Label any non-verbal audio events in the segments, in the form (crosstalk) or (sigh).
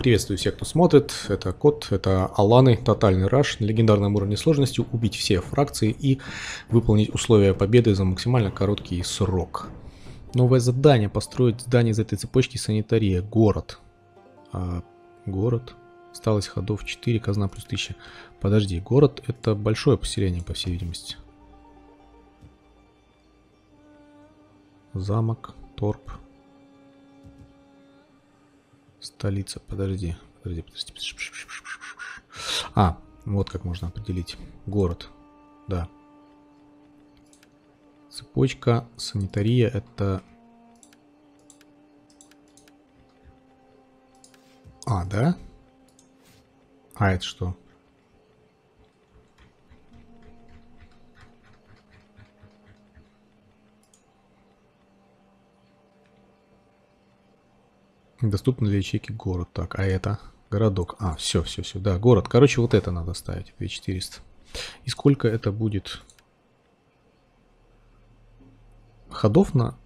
Приветствую всех, кто смотрит. Это Кот, это Аланы, тотальный раш на легендарном уровне сложности, убить все фракции и выполнить условия победы за максимально короткий срок. Новое задание построить здание из этой цепочки санитария. Город. А, город. Осталось ходов 4, казна плюс 1000. Подожди, город это большое поселение, по всей видимости. Замок, торп. Столица, подожди. Подожди, подожди. А, вот как можно определить. Город. Да. Цепочка, санитария это... А, да? А, это что? Доступны для ячейки город. Так, а это? Городок. А, все, все, все. Да, город. Короче, вот это надо ставить. 2400. И сколько это будет? Ходов на...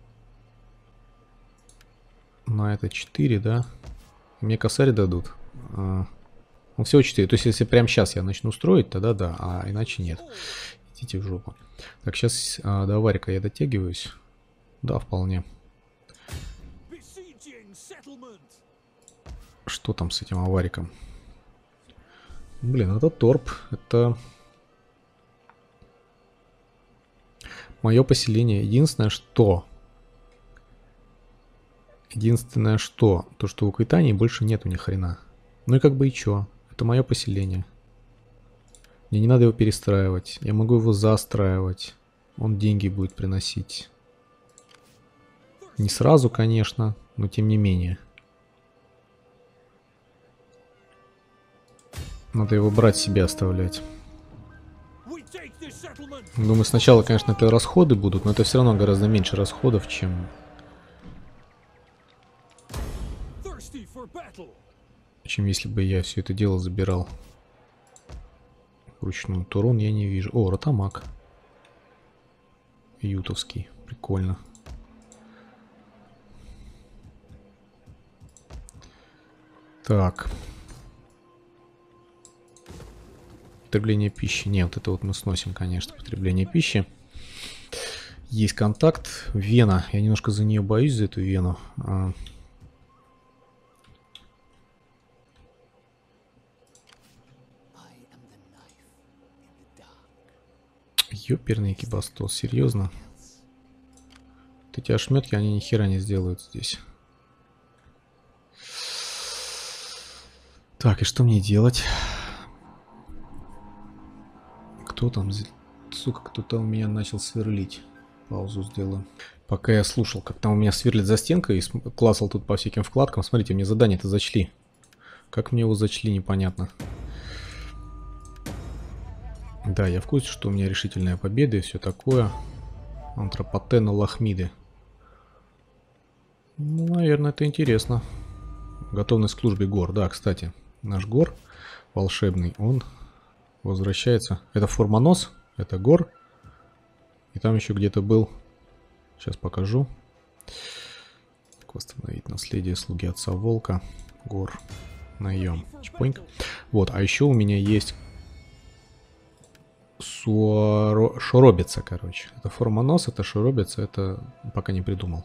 На это 4, да? Мне косарь дадут. А, ну, всего 4. То есть, если прямо сейчас я начну строить, тогда да, а иначе нет. Идите в жопу. Так, сейчас а, до аварика я дотягиваюсь. Да, вполне. Что там с этим авариком? Блин, это торп. Это... Мое поселение. Единственное, что... Единственное, что... То, что у Квитании больше нету ни хрена. Ну и как бы и чё. Это мое поселение. Мне не надо его перестраивать. Я могу его застраивать. Он деньги будет приносить. Не сразу, конечно, но тем не менее. Надо его брать себе оставлять. Думаю, сначала, конечно, это расходы будут, но это все равно гораздо меньше расходов, чем... Чем если бы я все это дело забирал. Вручную Турон я не вижу. О, Ротамак. Ютовский. Прикольно. Так. Потребление пищи. Нет, это вот мы сносим, конечно, потребление пищи. Есть контакт. Вена. Я немножко за нее боюсь, за эту вену. А. Ёперный кибастос, серьезно? Вот эти ошметки, они ни хера не сделают здесь. Так, и что мне делать? Кто там? Сука, кто-то у меня начал сверлить. Паузу сделаю. Пока я слушал, как там у меня сверлит за стенкой и классал тут по всяким вкладкам. Смотрите, мне задание-то зачли. Как мне его зачли, непонятно. Да, я в курсе, что у меня решительная победа и все такое. Антропотена Лахмиды. Ну, наверное, это интересно. Готовность к службе гор. Да, кстати, наш гор волшебный, он возвращается. Это формонос, это гор. И там еще где-то был. Сейчас покажу. Так, восстановить наследие слуги отца волка. Гор. Наем. Чпоньк. Вот, а еще у меня есть Суаро... Шоробица, короче. Это формонос, это шоробица, это пока не придумал.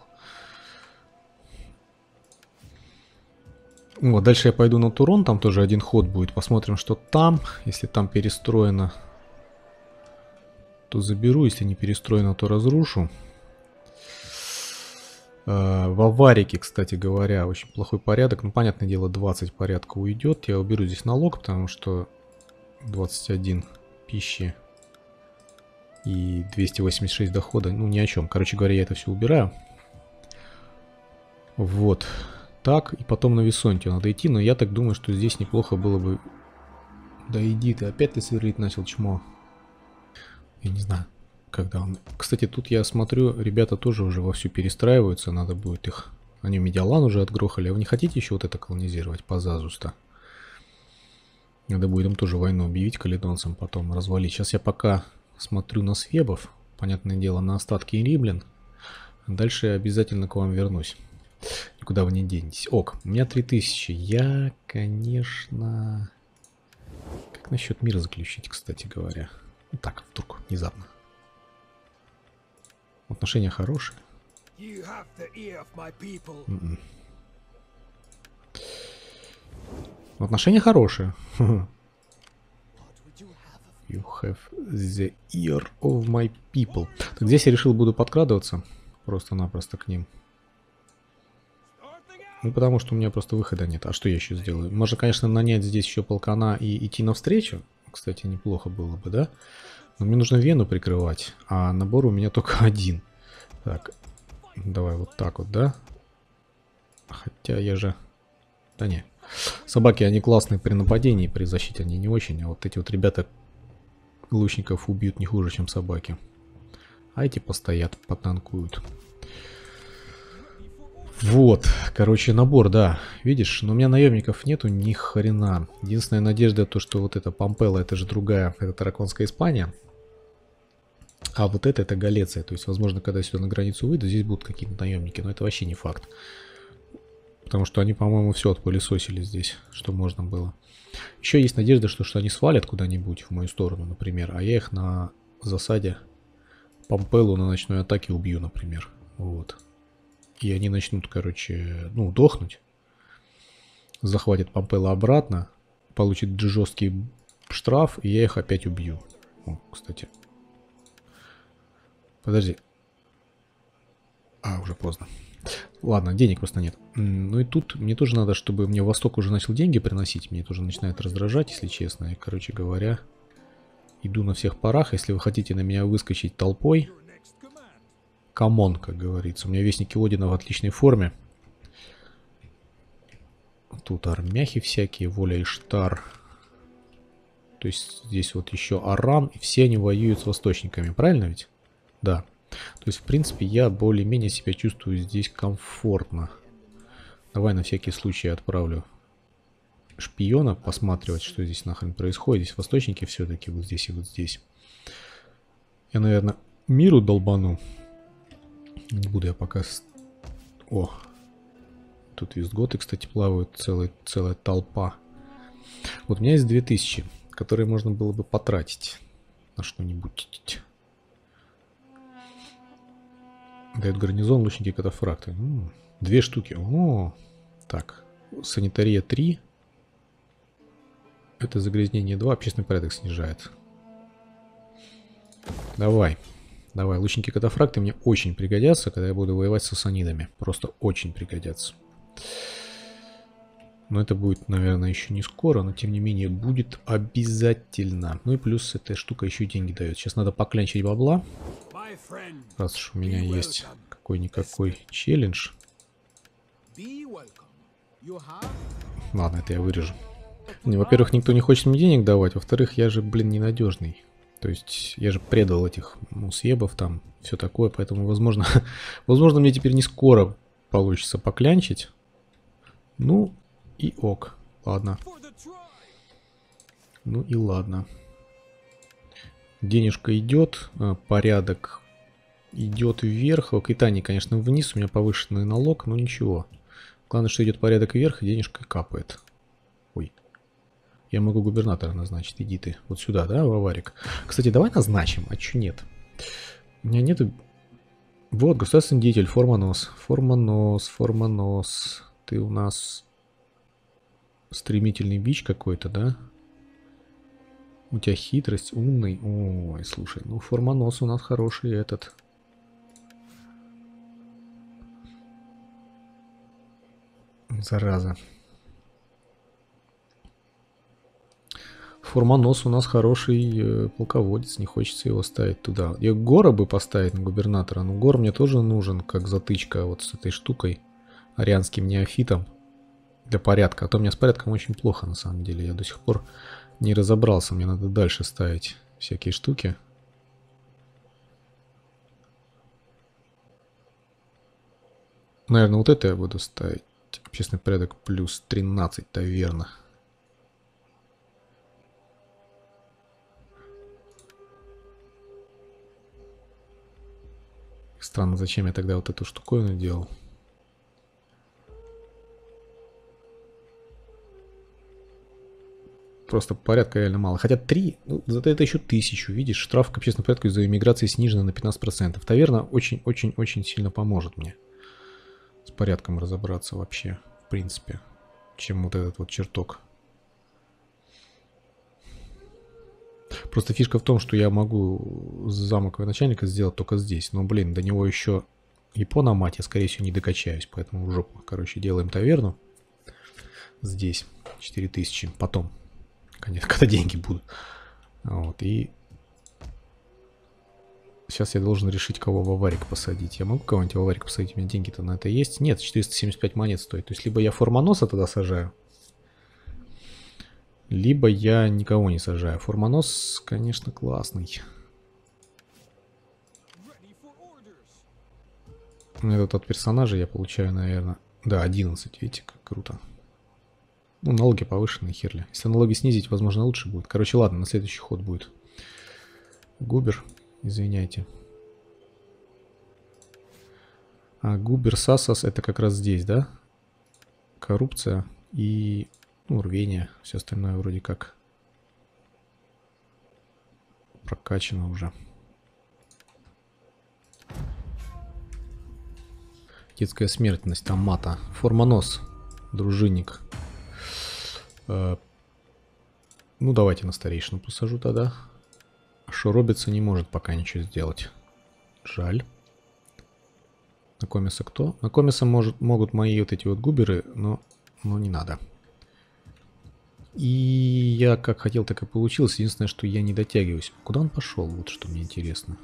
Вот, дальше я пойду на Турон, там тоже один ход будет. Посмотрим, что там. Если там перестроено, то заберу. Если не перестроено, то разрушу. А, в аварике, кстати говоря, очень плохой порядок. Ну, понятное дело, 20 порядка уйдет. Я уберу здесь налог, потому что 21 пищи и 286 дохода. Ну, ни о чем. Короче говоря, я это все убираю. Вот так, и потом на Висонтию надо идти, но я так думаю, что здесь неплохо было бы... Да иди ты, опять ты сверлить начал, чмо. Я не знаю, когда он... Кстати, тут я смотрю, ребята тоже уже вовсю перестраиваются, надо будет их... Они Медиалан уже отгрохали, а вы не хотите еще вот это колонизировать по Зазуста? Надо будет им тоже войну объявить каледонцам, потом развалить. Сейчас я пока смотрю на свебов, понятное дело, на остатки римлян. Дальше я обязательно к вам вернусь. Никуда вы не денетесь. Ок, у меня 3000. Я, конечно... Как насчет мира заключить, кстати говоря? Вот так, вдруг, внезапно. Отношения хорошие. М-м. Отношения хорошие. (laughs) You have the ear of my people. Так здесь я решил буду подкрадываться просто-напросто к ним. Ну, потому что у меня просто выхода нет. А что я еще сделаю? Можно, конечно, нанять здесь еще полкана и идти навстречу. Кстати, неплохо было бы, да? Но мне нужно Вену прикрывать, а набор у меня (laughs) только один. Так, давай вот так вот, да? Хотя я же... Да не. Собаки, они классные при нападении, при защите они не очень. А вот эти вот ребята лучников убьют не хуже, чем собаки. А эти постоят, потанкуют. Вот, короче, набор, да. Видишь, но у меня наемников нету ни хрена. Единственная надежда то, что вот эта Помпела, это же другая, это Тараконская Испания. А вот это, это Галеция. То есть, возможно, когда я сюда на границу выйду, здесь будут какие-то наемники. Но это вообще не факт. Потому что они, по-моему, все отпылесосили здесь, что можно было. Еще есть надежда, что, что они свалят куда-нибудь в мою сторону, например. А я их на засаде Помпелу на ночной атаке убью, например. Вот. И они начнут, короче, ну, дохнуть. Захватят Помпела обратно. Получит жесткий штраф, и я их опять убью. О, кстати, Подожди. А, уже поздно. Ладно, денег просто нет. Ну и тут мне тоже надо, чтобы мне Восток уже начал деньги приносить. Мне тоже начинает раздражать, если честно. И, короче говоря, иду на всех парах. Если вы хотите на меня выскочить толпой, come on, как говорится. У меня вестники Одина в отличной форме. Тут армяхи всякие, воля и штар. То есть здесь вот еще Аран, и все они воюют с восточниками, правильно ведь? Да. То есть, в принципе, я более-менее себя чувствую здесь комфортно. Давай на всякий случай отправлю шпиона посматривать, что здесь нахрен происходит. Здесь восточники все-таки вот здесь и вот здесь. Я, наверное, миру долбану. Не буду я пока... О! Тут визготы, кстати, плавают. Целая, целая толпа. Вот у меня есть 2000, которые можно было бы потратить на что-нибудь. Дает гарнизон, лучники, катафракты. М-м, две штуки. О, так. Санитария 3. Это загрязнение 2. Общественный порядок снижает. Давай. Давай, лучники катафракты мне очень пригодятся, когда я буду воевать с асанидами. Просто очень пригодятся. Но это будет, наверное, еще не скоро, но тем не менее будет обязательно. Ну и плюс эта штука еще деньги дает. Сейчас надо поклянчить бабла. Раз уж у меня есть какой-никакой челлендж. Ладно, это я вырежу. Во-первых, никто не хочет мне денег давать. Во-вторых, я же, блин, ненадежный. То есть, я же предал этих мусъебов там, все такое. Поэтому, возможно, (laughs) возможно, мне теперь не скоро получится поклянчить. Ну, и ок. Ладно. Ну и ладно. Денежка идет, э, порядок идет вверх. В Китане, конечно, вниз, у меня повышенный налог, но ничего. Главное, что идет порядок вверх, и денежка капает. Я могу губернатора назначить, иди ты. Вот сюда, да, в аварик. Кстати, давай назначим, а чё нет? У меня нету... Вот, государственный деятель, форманос. Форманос, форманос. Ты у нас стремительный бич какой-то, да? У тебя хитрость, умный. Ой, слушай, ну форманос у нас хороший этот. Зараза. Форманос у нас хороший э, полководец, не хочется его ставить туда. Я Гора бы поставить на губернатора, но Гор мне тоже нужен, как затычка вот с этой штукой, арианским неофитом, для порядка. А то меня с порядком очень плохо на самом деле. Я до сих пор не разобрался, мне надо дальше ставить всякие штуки. Наверное, вот это я буду ставить. Общественный порядок плюс 13 таверна. Странно, зачем я тогда вот эту штуковину делал. Просто порядка реально мало. Хотя 3, ну, зато это еще тысячу, видишь, штраф к общественному порядку из-за иммиграции снижен на 15%. Таверна очень-очень-очень сильно поможет мне с порядком разобраться вообще, в принципе, чем вот этот вот чертог. Просто фишка в том, что я могу замок начальника сделать только здесь. Но, блин, до него еще Япона мать, я, скорее всего, не докачаюсь. Поэтому в жопу, короче, делаем таверну. Здесь 4000. Потом Конечно, (laughs) когда деньги будут. Вот, и... Сейчас я должен решить, кого в аварик посадить. Я могу кого-нибудь в аварик посадить? У меня деньги-то на это есть? Нет, 475 монет стоит. То есть, либо я формоноса тогда сажаю, либо я никого не сажаю. Формонос, конечно, классный. Этот от персонажа я получаю, наверное... Да, 11, видите, как круто. Ну, налоги повышенные, херли. Если налоги снизить, возможно, лучше будет. Короче, ладно, на следующий ход будет. Губер, извиняйте. А Губер Сасас это как раз здесь, да? Коррупция и ну, рвение. Все остальное вроде как прокачано уже. Детская смертность, там мата. Формонос, дружинник. Э, ну, давайте на старейшину посажу тогда. Что робится не может пока ничего сделать. Жаль. На комиса кто? На комиса может, могут мои вот эти вот губеры, но, но не надо. И я как хотел, так и получилось. Единственное, что я не дотягиваюсь. Куда он пошел? Вот что мне интересно.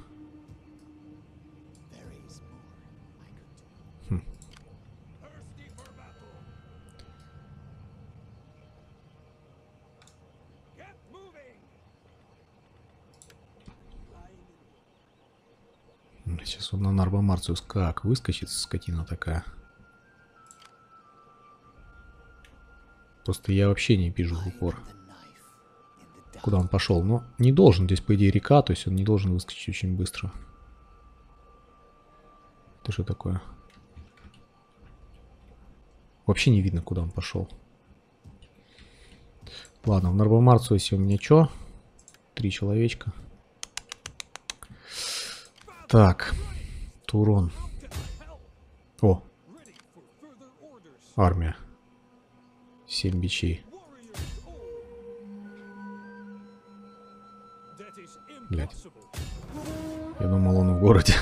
Сейчас он на Нарба Марциус как выскочит, скотина такая. Просто я вообще не вижу в упор. Куда он пошел? Но не должен здесь, по идее, река, то есть он не должен выскочить очень быстро. Это что такое? Вообще не видно, куда он пошел. Ладно, в Нарбомарциусе у меня что? Три человечка. Так, Турон. О, армия. Семь бичей. Блять. Я думал, он в городе.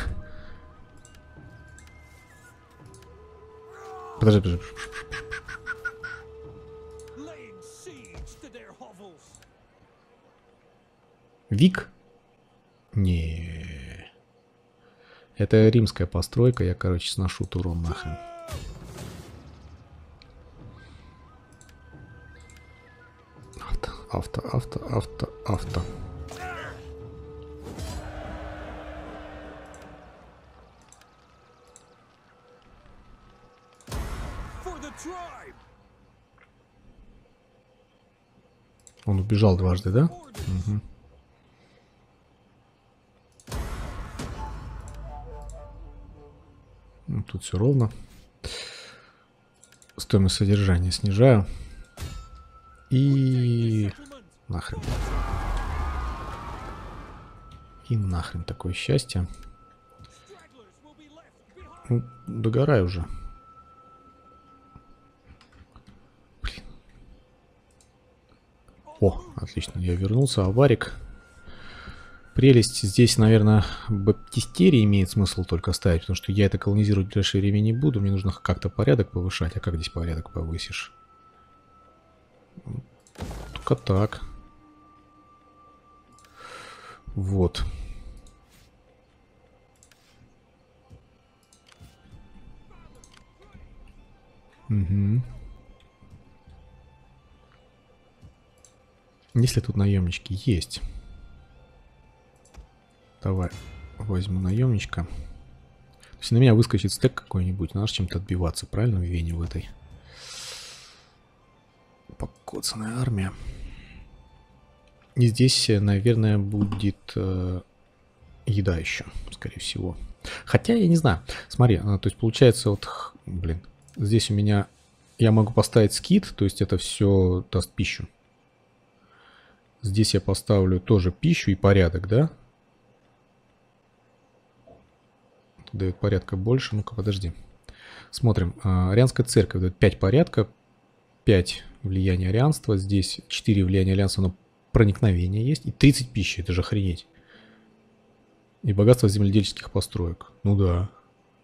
Подожди, подожди. Вик? Не. Это римская постройка, я, короче, сношу туром нахрен. Авто, авто, авто, авто. Он убежал дважды, да? Угу. Тут все ровно. Стоимость содержания снижаю. И нахрен. И нахрен такое счастье. Ну, догорай уже. Блин. О, отлично, я вернулся. Аварик. Прелесть здесь, наверное, баптистерии имеет смысл только ставить, потому что я это колонизировать в ближайшее время не буду. Мне нужно как-то порядок повышать. А как здесь порядок повысишь? Только так. Вот. Угу. Если тут наемнички есть. Давай возьму наемничка. Если на меня выскочит стек какой-нибудь, надо чем-то отбиваться, правильно, в Вене в этой? Покоцанная армия. И здесь, наверное, будет э, еда еще, скорее всего. Хотя, я не знаю. Смотри, а, то есть получается вот, блин, здесь у меня... Я могу поставить скид, то есть это все даст пищу. Здесь я поставлю тоже пищу и порядок, да? Дает порядка больше. Ну-ка, подожди. Смотрим. А, арианская церковь дает 5 порядка, 5 влияния арианства. Здесь 4 влияния арианства, но проникновение есть. И 30 пищи. Это же охренеть. И богатство земледельческих построек. Ну да.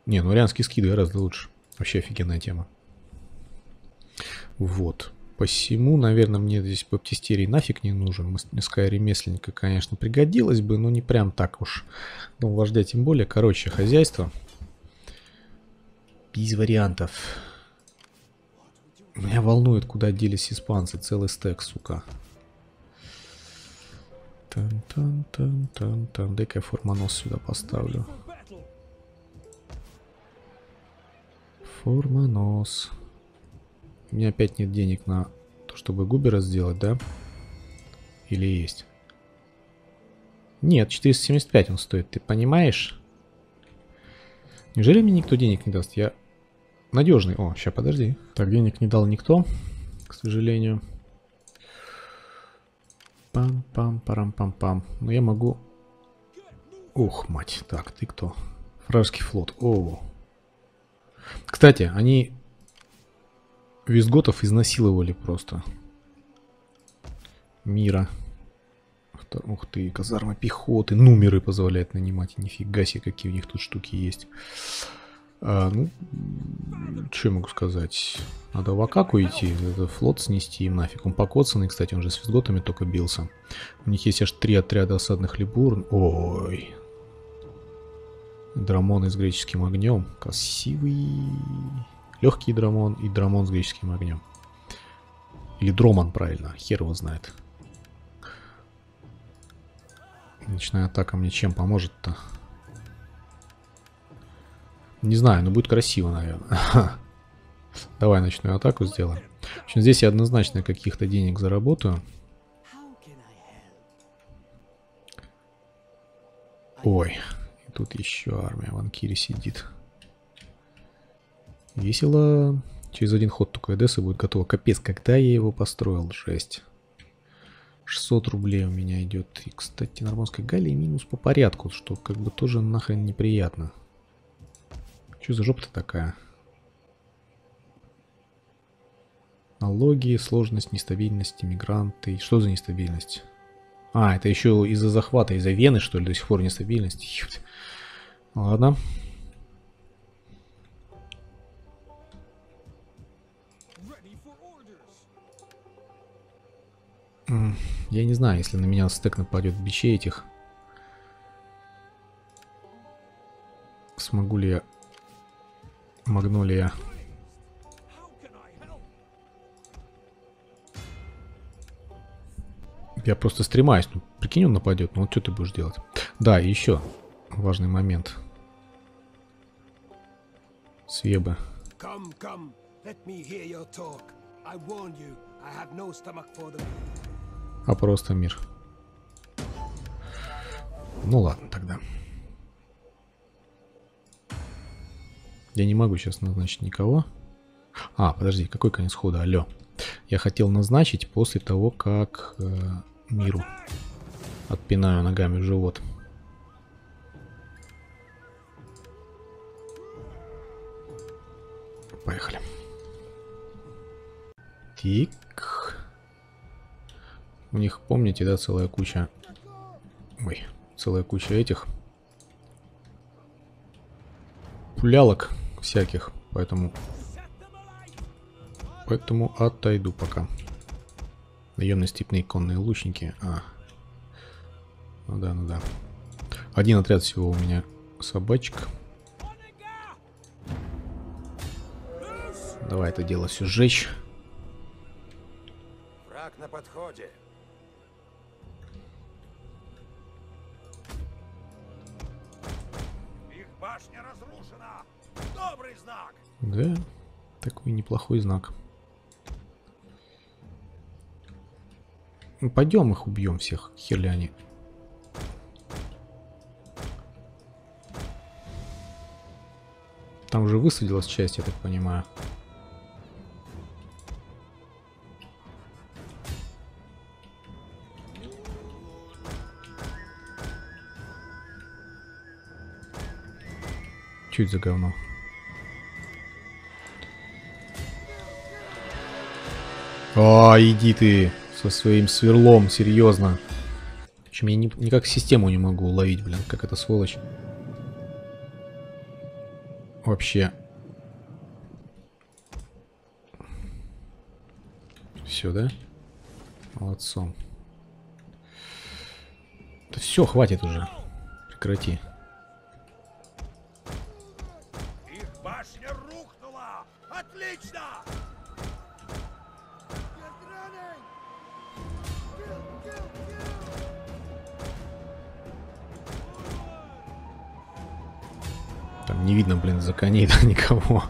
Не, ну арианские скиды гораздо лучше. Вообще офигенная тема. Вот. Посему, наверное, мне здесь баптистерий нафиг не нужен. Мастерская ремесленника, конечно, пригодилась бы, но не прям так уж. Ну, вождя тем более. Короче, хозяйство. Без вариантов. Меня волнует, куда делись испанцы. Целый стек, сука. Тан-тан-тан-тан-тан. Дай-ка я формонос сюда поставлю. Формонос. У меня опять нет денег на то, чтобы Губера сделать, да? Или есть? Нет, 475 он стоит, ты понимаешь? Неужели мне никто денег не даст? Я надежный. О, сейчас, подожди. Так, денег не дал никто, к сожалению. Пам-пам-парам-пам-пам. Но я могу... Ух, мать. Так, ты кто? Вражеский флот. О. Кстати, они Визготов изнасиловали просто. Мира. Ух ты, казарма пехоты. Нумеры позволяет нанимать. Нифига себе, какие у них тут штуки есть. А, ну, что я могу сказать? Надо в Акаку идти, это флот снести им нафиг. Он покоцанный, кстати, он же с визготами только бился. У них есть аж три отряда осадных либурн. Ой. Драмоны с греческим огнем. Красивый. Легкий драмон и драмон с греческим огнем. Или дроман, правильно. Хер его знает. Ночная атака мне чем поможет-то? Не знаю, но будет красиво, наверное. (laughs) Давай ночную атаку сделаем. В общем, здесь я однозначно каких-то денег заработаю. Ой, и тут еще армия в Анкире сидит. Весело. Через один ход только Эдесса будет готова. Капец, когда я его построил? Жесть. 600 рублей у меня идет. И, кстати, Нормандской Галлии минус по порядку, что как бы тоже нахрен неприятно. Что за жопа-то такая? Налоги, сложность, нестабильность, иммигранты. Что за нестабильность? А, это еще из-за захвата, из-за Вены, что ли, до сих пор нестабильность. Ладно. Я не знаю, если на меня стек нападет бичей этих. Смогу ли я... Магнолия... Я просто стремаюсь. Ну, прикинь, он нападет. Ну, вот что ты будешь делать? Да, и еще важный момент. Свебы. Come, come. Let me hear your talk. I warn you, I have no stomach for them а просто мир. Ну ладно тогда. Я не могу сейчас назначить никого. А, подожди, какой конец хода? Алло. Я хотел назначить после того, как э, миру отпинаю ногами в живот. Поехали. Тик. У них, помните, да, целая куча... Ой, целая куча этих... Пулялок всяких, поэтому... Поэтому отойду пока. Наемные степные конные лучники. А. Ну да, ну да. Один отряд всего у меня собачек. Давай это дело все сжечь. Враг на подходе. Башня разрушена добрый знак. Да, такой неплохой знак. Ну, пойдем их убьем всех, херли они. Там уже высадилась часть, я так понимаю. Чуть за говно. А, иди ты со своим сверлом, серьезно. Причем я ни, никак систему не могу уловить, блин, как это сволочь. Вообще. Все, да? Молодцом. Да все, хватит уже. Прекрати. Коней да никого.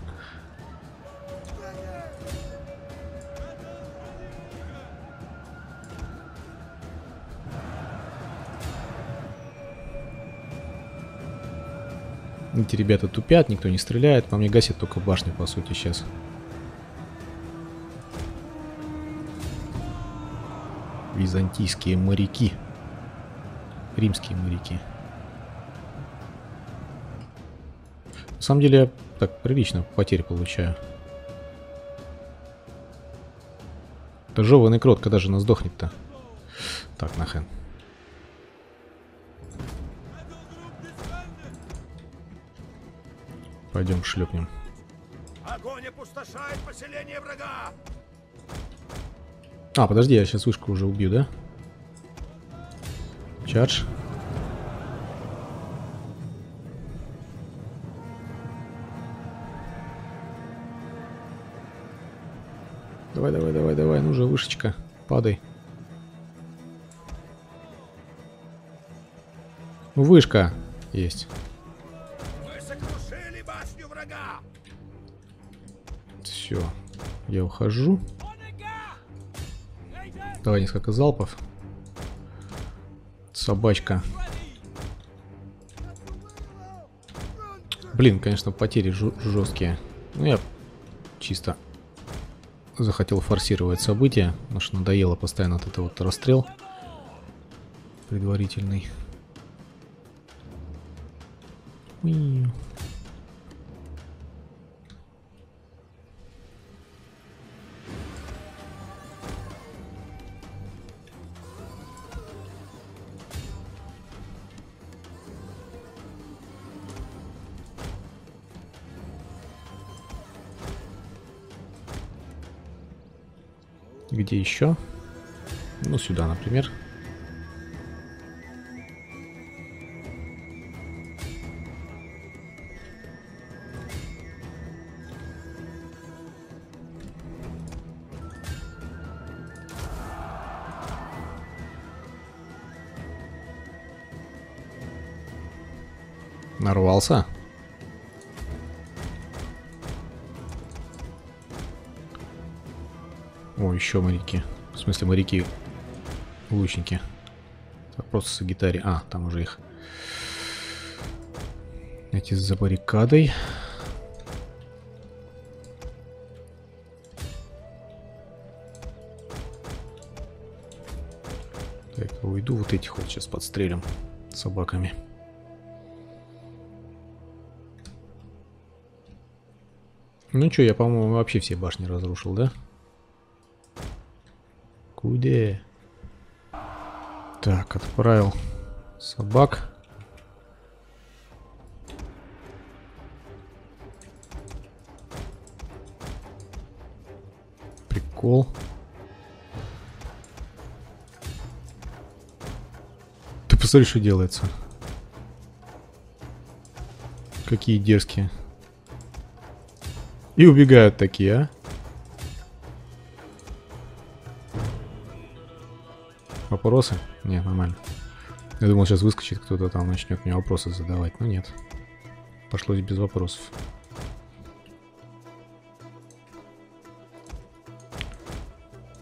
Эти ребята тупят, никто не стреляет. По мне гасит только башню, по сути, сейчас. Византийские моряки. Римские моряки. Самом деле, я так прилично потерь получаю. Это жеванный крот, когда же она сдохнет-то? Так, нахрен. Пойдем шлепнем. Огонь опустошает поселение врага! А, подожди, я сейчас вышку уже убью, да? Чардж. Давай, давай, давай, давай, ну же, вышечка. Падай. Ну, вышка есть. Мы сокрушили башню врага! Все, я ухожу. Давай несколько залпов. Собачка. Блин, конечно, потери жесткие. Ну, я чисто захотел форсировать события, потому что надоело постоянно вот это вот расстрел предварительный. Где еще? Ну, сюда, например. Нарвался? Еще моряки. В смысле, моряки. Лучники. Просто с гитаре. А, там уже их. Эти за баррикадой. Так, уйду. Вот этих вот сейчас подстрелим собаками. Ну что, я, по-моему, вообще все башни разрушил, да? Куда? Так, отправил собак. Прикол. Ты посмотри, что делается. Какие дерзкие. И убегают такие, а? Вопросы? Нет, нормально. Я думал, сейчас выскочит кто-то там, начнет мне вопросы задавать. Но нет. Пошлось без вопросов.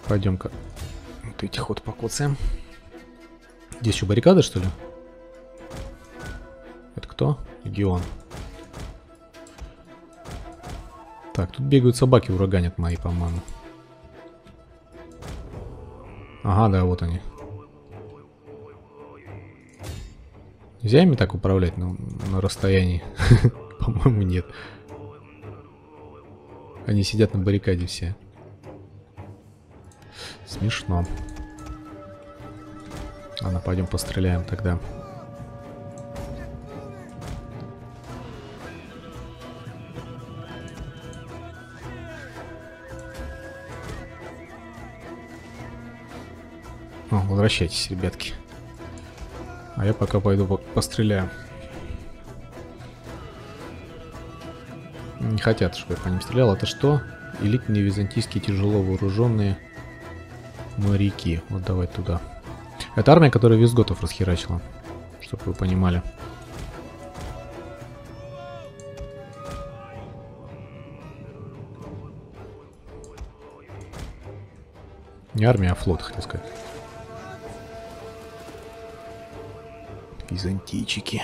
Пойдем-ка вот этих вот покоцаем. Здесь еще баррикада, что ли? Это кто? Легион. Так, тут бегают собаки, ураганят мои, по-моему. Ага, да, вот они. Нельзя ими так управлять на, на расстоянии? (laughs) По-моему, нет. Они сидят на баррикаде все. Смешно. Ладно, пойдем постреляем тогда. О, возвращайтесь, ребятки. А я пока пойду по постреляю. Не хотят, чтобы я по ним стрелял. Это что? Элитные византийские тяжело вооруженные моряки. Вот давай туда. Это армия, которая визготов расхерачила. Чтобы вы понимали. Не армия, а флот, хотел сказать. Византийчики.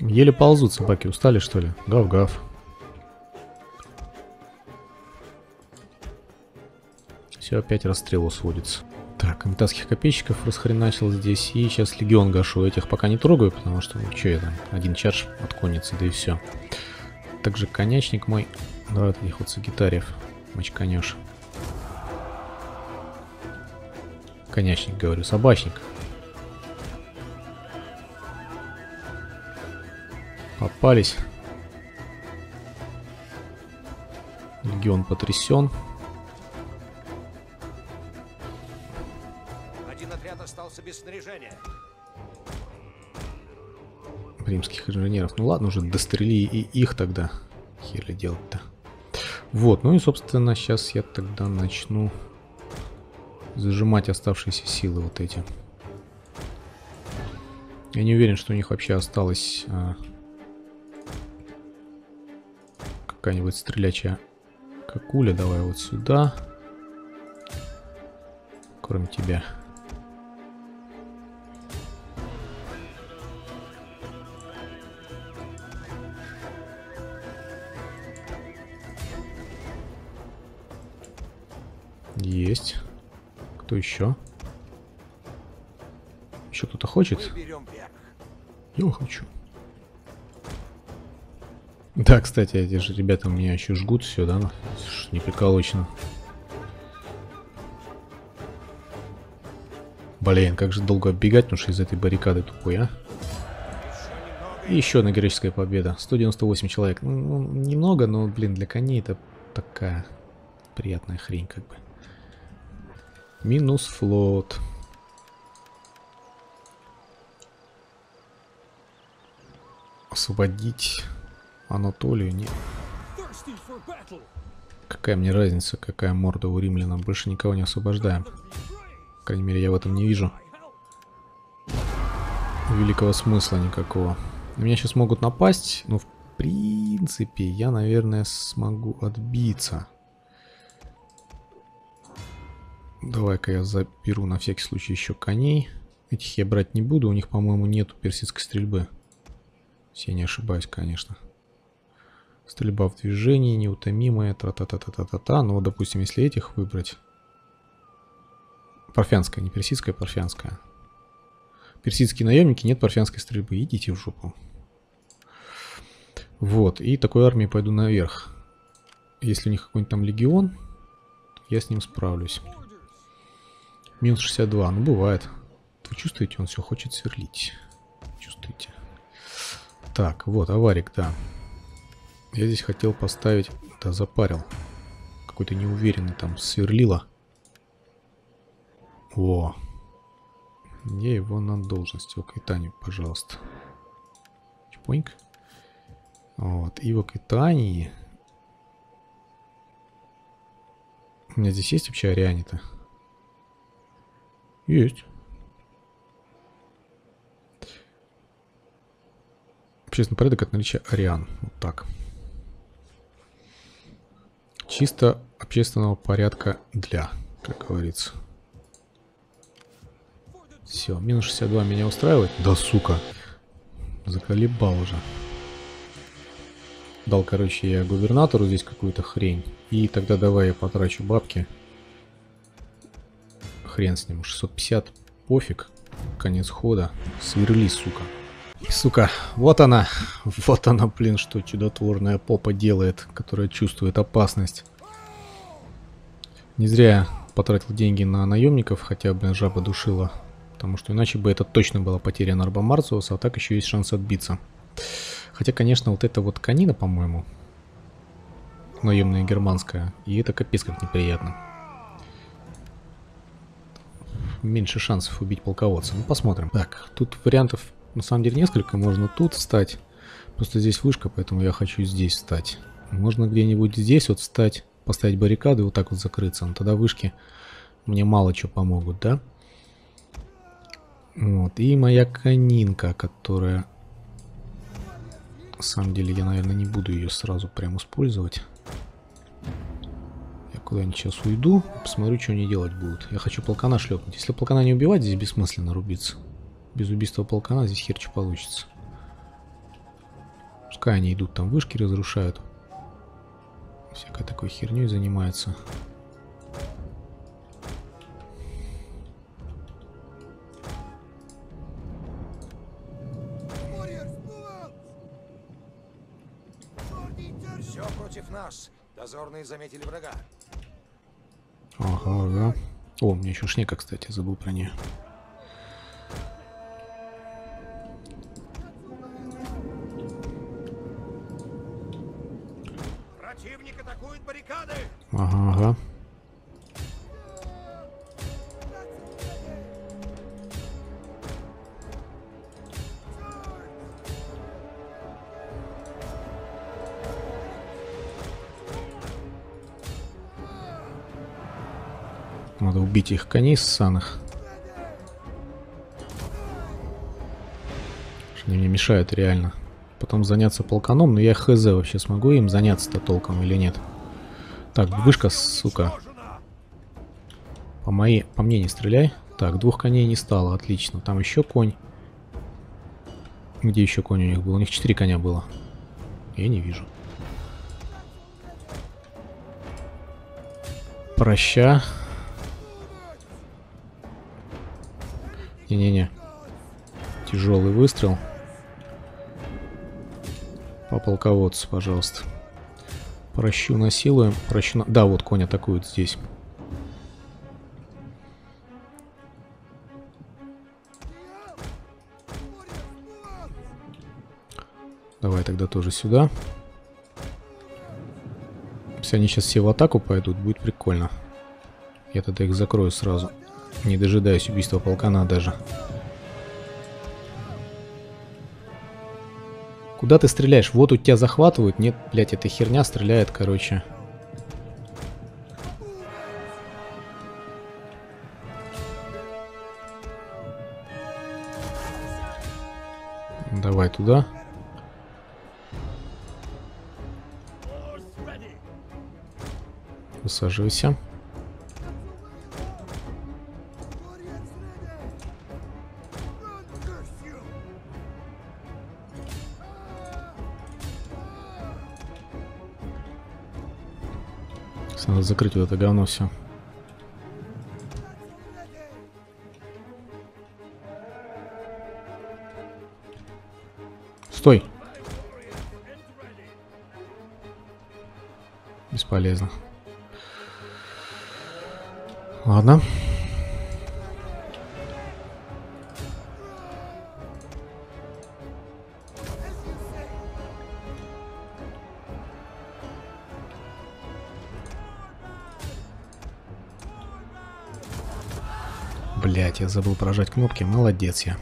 Еле ползут собаки, устали что ли? Гав-гав. Все, опять расстрелу сводится. Так, комитатских копейщиков расхреначил здесь. И сейчас легион гашу. Этих пока не трогаю, потому что, ну, что я там, один чарж от конницы, да и все. Также конячник мой. Давай этих вот сагитариев. Мочканешь. Конячник, говорю, собачник. Попались. Легион потрясен. Ну ладно, уже дострели и их тогда. Хер ли делать-то. Вот, ну и, собственно, сейчас я тогда начну зажимать оставшиеся силы вот эти. Я не уверен, что у них вообще осталось а, какая-нибудь стрелячая какуля. Давай вот сюда. Кроме тебя. Кто еще? Еще кто-то хочет? Я хочу. Да, кстати, эти же ребята меня еще жгут все, да? ну, Не приколочено. Блин, как же долго оббегать, потому что из этой баррикады тупой, а? И еще одна героическая победа. 198 человек. Ну, ну, немного, но, блин, для коней это такая приятная хрень, как бы. Минус флот. Освободить Анатолию? Нет. Какая мне разница, какая морда у римляна. Больше никого не освобождаем. По крайней мере, я в этом не вижу великого смысла никакого. Меня сейчас могут напасть, но в принципе я, наверное, смогу отбиться. Давай-ка я заберу на всякий случай еще коней. Этих я брать не буду, у них, по-моему, нету персидской стрельбы. Я не ошибаюсь, конечно. Стрельба в движении, неутомимая, тра-та-та-та-та-та-та. Но, допустим, если этих выбрать... Парфянская, не персидская, парфянская. Персидские наемники, нет парфянской стрельбы. Идите в жопу. Вот, и такой армией пойду наверх. Если у них какой-нибудь там легион, я с ним справлюсь. Минус 62, ну бывает. Вы чувствуете, он все хочет сверлить. Чувствуете? Так, вот, аварик, да. Я здесь хотел поставить... Да, запарил. Какой-то неуверенный там сверлило. О. Я его на должность. В Аквитанию, пожалуйста. Чпоньк. Вот. И в Аквитании... У меня здесь есть вообще ариане-то? Есть. Общественный порядок от наличия ариан. Вот так. Чисто общественного порядка для, как говорится. Все, минус 62 меня устраивает? Да сука. Заколебал уже. Дал, короче, я губернатору здесь какую-то хрень. И тогда давай я потрачу бабки. Хрен с ним. 650, пофиг. Конец хода. Сверли, сука. Сука, вот она. (laughs) Вот она, блин, что чудотворная попа делает, которая чувствует опасность. Не зря потратил деньги на наемников, хотя, блин, жаба душила. Потому что иначе бы это точно была потеря Нарба Марциуса, а так еще есть шанс отбиться. Хотя, конечно, вот это вот канина, по-моему, наемная германская, и это капец как неприятно. Меньше шансов убить полководца. Ну, посмотрим. Так, тут вариантов на самом деле несколько. Можно тут встать. Просто здесь вышка, поэтому я хочу здесь встать. Можно где-нибудь здесь вот встать, поставить баррикады и вот так вот закрыться. Но тогда вышки мне мало чего помогут, да? Вот. И моя конинка, которая... На самом деле я, наверное, не буду ее сразу прям использовать. Я куда-нибудь сейчас уйду, посмотрю, что они делать будут. Я хочу полкана шлепнуть. Если полкана не убивать, здесь бессмысленно рубиться. Без убийства полкана здесь хер что получится. Пускай они идут, там вышки разрушают. Всякой такой херней занимается. Все против нас. Дозорные заметили врага. Ага, ага. О, у меня еще шнека, кстати, забыл про нее. Противник атакует баррикады. Ага, ага. Убить их коней ссаных. Что они мне мешают реально. Потом заняться полканом, но я хз вообще смогу им заняться-то толком или нет. Так, вышка, сука. По, моей, по мне не стреляй. Так, двух коней не стало, отлично. Там еще конь. Где еще конь у них был? У них четыре коня было. Я не вижу. Проща. Не-не-не. Тяжелый выстрел. По полководцу, пожалуйста. Прощу насилуем. Прощу на... Да, вот конь атакует здесь. Давай тогда тоже сюда. Если они сейчас все в атаку пойдут, будет прикольно. Я тогда их закрою сразу. Не дожидаясь убийства полкана даже. Куда ты стреляешь? Вот у тебя захватывают. Нет, блядь, эта херня стреляет, короче. Давай туда. Высаживайся. Надо закрыть вот это говно все. Стой! Бесполезно. Ладно. Забыл прожать кнопки. Молодец я.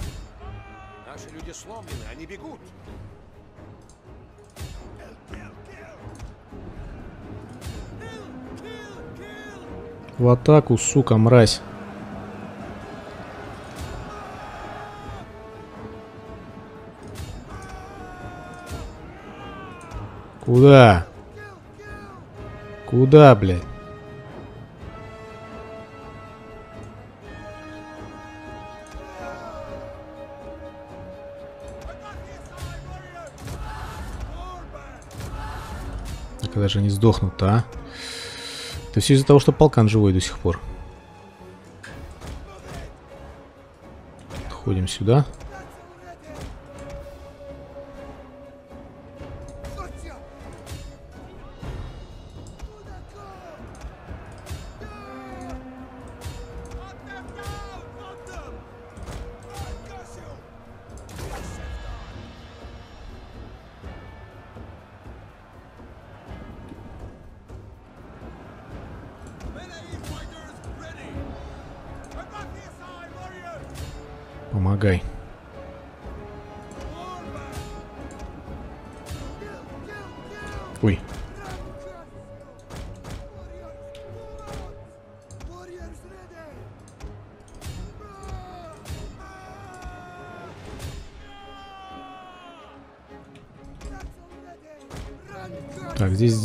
Наши люди сломлены, они бегут. В атаку, сука, мразь. Куда? Куда, блядь? когда же они сдохнут а? Это все из-за того, что полкан живой до сих пор. Ходим сюда.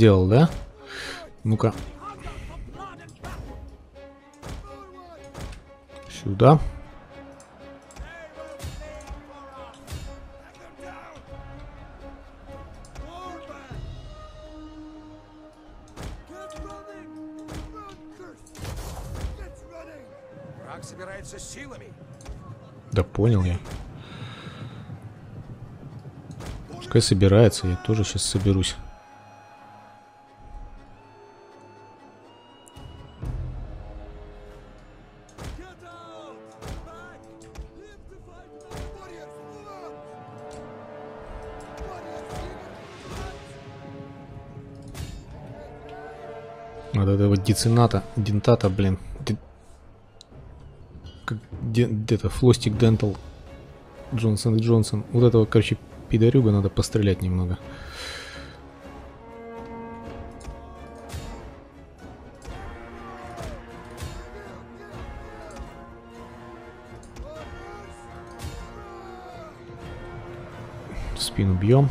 Сделал, да? Ну-ка. Сюда. Враг собирается с силами. Да понял я. Пускай собирается, я тоже сейчас соберусь. Дицината, дентата, блин. Где-то Флостик Дентал Джонсон и Джонсон. Вот этого, короче, пидорюга надо пострелять немного. Спину бьем.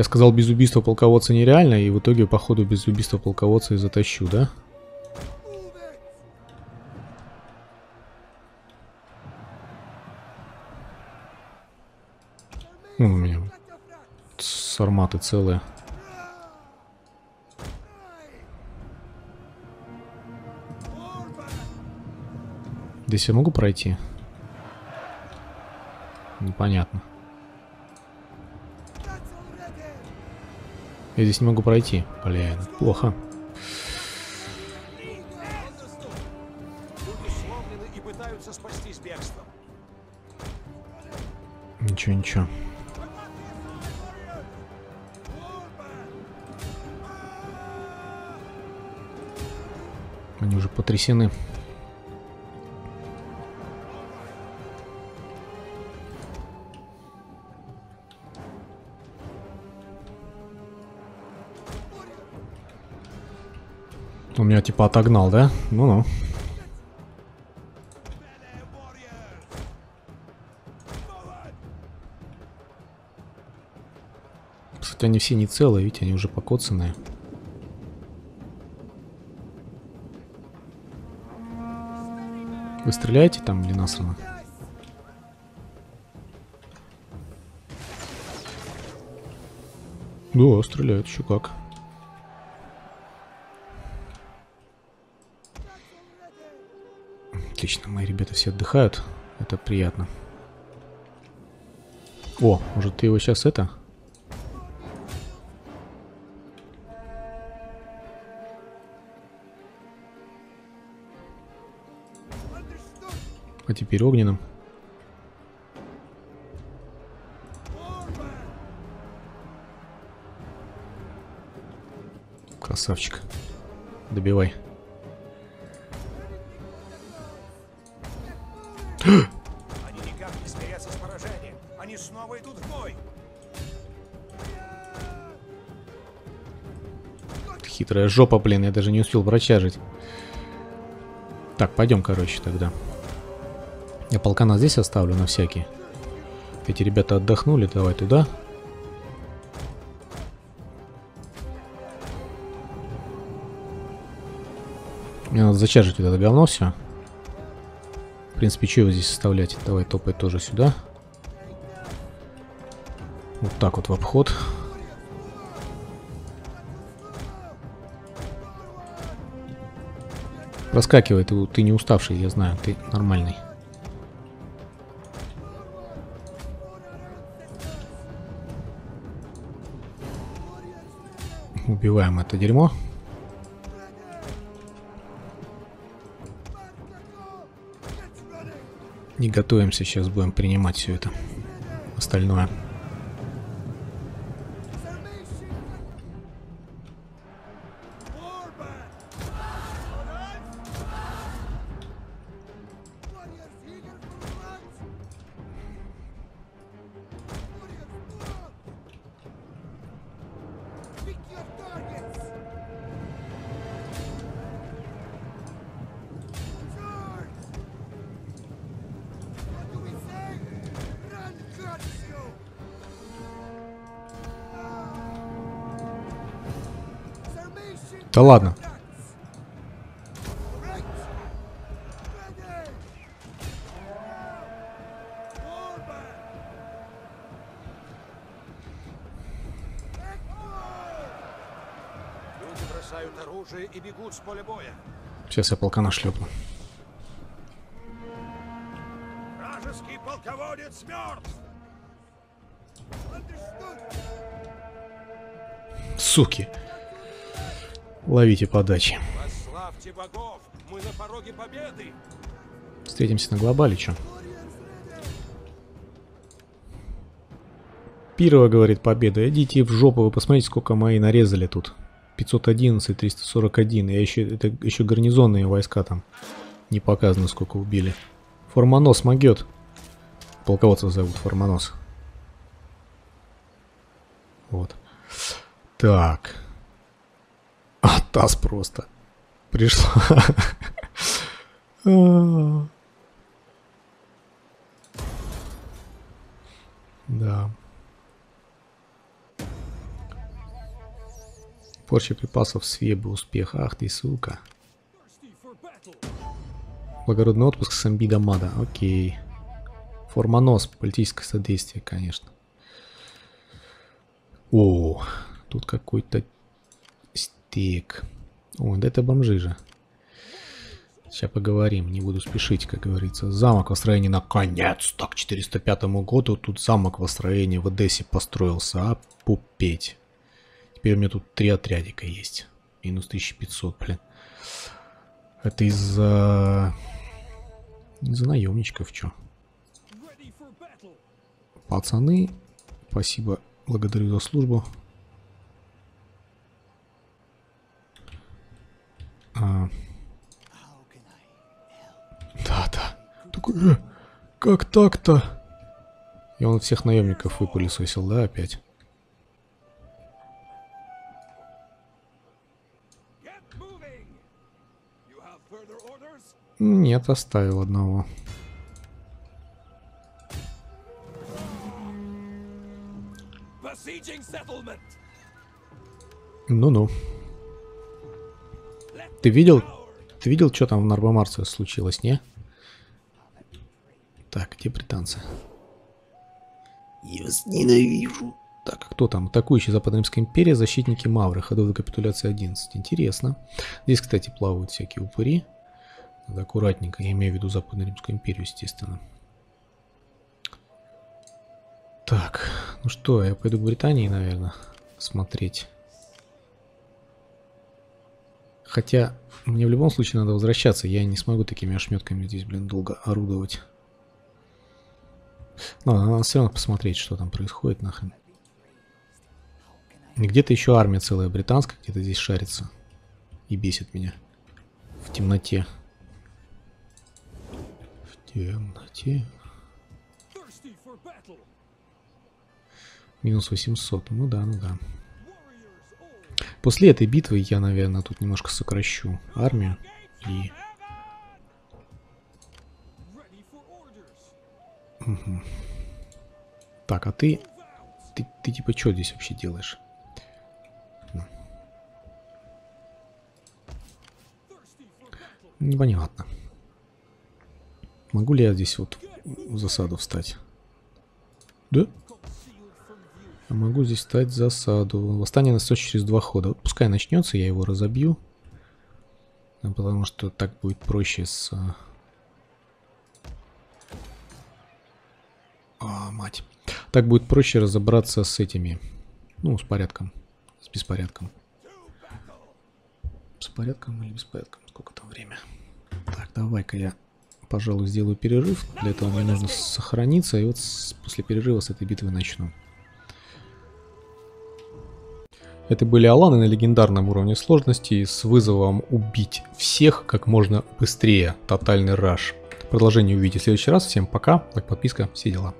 Я сказал, без убийства полководца нереально, и в итоге, походу, без убийства полководца и затащу, да? Вон у меня сарматы целые. Здесь я могу пройти? Непонятно. Я здесь не могу пройти. Блин, плохо. Ничего, ничего. Они уже потрясены. Он меня типа отогнал, да? Ну-ну. Кстати, они все не целые, видите, они уже покоцанные. Вы стреляете там или насрано? Да, стреляют, еще как. Отлично, мои ребята все отдыхают. Это приятно. О, может ты его сейчас это? А теперь огненным. Красавчик. Добивай. Хитрая жопа, блин, я даже не успел прочажить. Так, пойдем, короче, тогда. Я полкана здесь оставлю на всякий. Эти ребята отдохнули, давай туда. Мне надо зачажить вот это говно все. В принципе, что его здесь оставлять? Давай топай тоже сюда. Вот так вот в обход. Проскакивай, ты, ты не уставший, я знаю, ты нормальный. Убиваем это дерьмо. Не готовимся, сейчас будем принимать все это остальное. Поля боя. Сейчас я полкана шлепну. Вражеский полководец мертв! Суки. Ловите подачи. Богов! Мы на пороге победы! Встретимся на глобале, чё? Пирова говорит победа. Идите в жопу, вы посмотрите, сколько мои нарезали тут. 511, 341. Я еще, это еще гарнизонные войска там. Не показано, сколько убили. Формонос могет. Полководца зовут Формонос. Вот. Так. А, таз просто. Пришла. Да. Порча припасов Свебы успех. Ах ты, сука. Благородный отпуск Самбида Мада. Окей. Формонос. Политическое содействие, конечно. О, тут какой-то О, да это бомжи же. Сейчас поговорим, не буду спешить, как говорится. Замок в наконец-то к 405 году. Тут замок в в Одессе построился, а пупеть. Теперь у меня тут три отрядика есть. Минус 1500, блин. Это из-за... Из-за наемничков, чё? Пацаны, спасибо, благодарю за службу. А... Да, да. Такой, э, как так-то? И он всех наемников выпылесосил, да, опять? Нет, оставил одного. Ну-ну. Ты видел? Ты видел, что там в Нарбомарце случилось, не? Так, где британцы? Я вас ненавижу. Так, кто там? Атакующий Западно-Римская империя, защитники Мавры, ходов до капитуляции 11. Интересно. Здесь, кстати, плавают всякие упыри. Надо аккуратненько, я имею в виду Западно-Римскую империю, естественно. Так, ну что, я пойду к Британии, наверное, смотреть. Хотя, мне в любом случае надо возвращаться. Я не смогу такими ошметками здесь, блин, долго орудовать. Ну, надо все равно посмотреть, что там происходит нахрен. Где-то еще армия целая британская, где-то здесь шарится. И бесит меня. В темноте. В темноте. Минус 800. Ну да, ну да. После этой битвы я, наверное, тут немножко сокращу армию. И... Так, а ты... Ты, ты типа что здесь вообще делаешь? Battle! Непонятно. Могу ли я здесь вот в засаду встать? Да? Могу здесь встать в засаду. Восстание начнется через два хода. Пускай начнется, я его разобью. Ну, Потому что так будет проще с... а, А, мать. Так будет проще разобраться с этими. Ну, с порядком. С беспорядком. С порядком или беспорядком? Сколько там время? Так, давай-ка я, пожалуй, сделаю перерыв. Для этого мне нужно сохраниться. И вот с- после перерыва с этой битвы начну. Это были Аланы на легендарном уровне сложности с вызовом убить всех как можно быстрее. Тотальный раш. Продолжение увидите в следующий раз. Всем пока. Лайк, подписка, все дела.